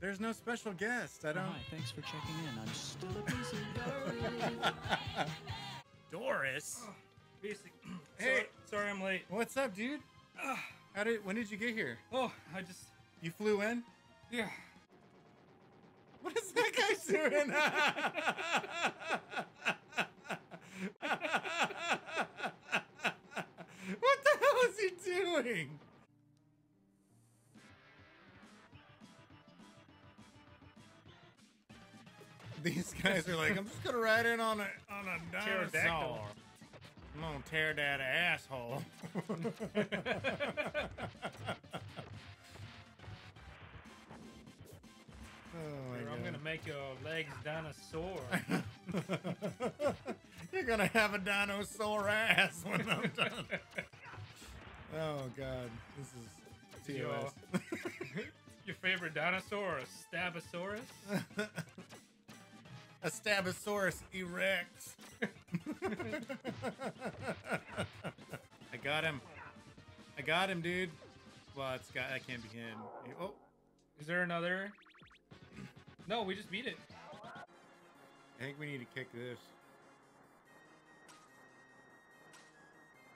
There's no special guest. I Oh, don't. hi, thanks for checking in. I'm still a busy Doris. Basic. Hey. Sorry, sorry I'm late. What's up, dude? How did? When did you get here? oh, I just. You flew in? Yeah. What is that guy doing? what the hell is he doing? These guys are like, I'm just gonna ride in on a on a dinosaur. I'm gonna tear that asshole. oh I'm God. gonna make your legs dinosaur. You're gonna have a dinosaur ass when I'm done. oh god, this is. TOS. your favorite dinosaur, a Stabosaurus? A Stabosaurus erect. I got him. I got him, dude. Well, it's got. That can't be him. Oh, Is there another? No, we just beat it. I think we need to kick this.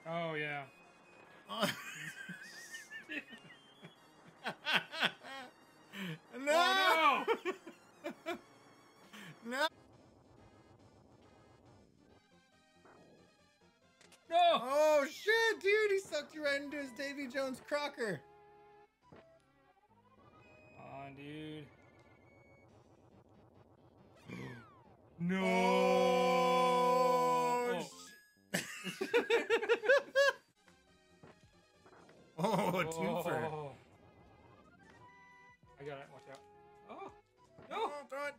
Oh yeah. No! Oh no! no! No! Oh shit, dude! He sucked you right into his Davy Jones Crocker. Come on, dude. no! Oh, oh. sh- oh, a twofer. Oh. I got it. Watch out. Oh! No! Oh, throw it.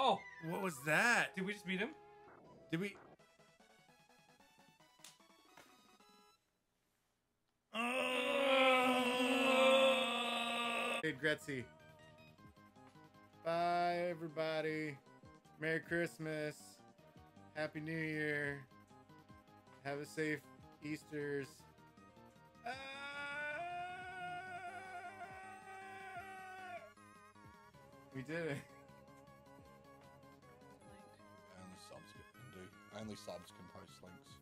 Oh! What was that? Did we just beat him? Did we? Oh! Hey, Gretzy. Bye, everybody. Merry Christmas. Happy New Year. Have a safe Easter's. Ah! We did it. Only subs can post links.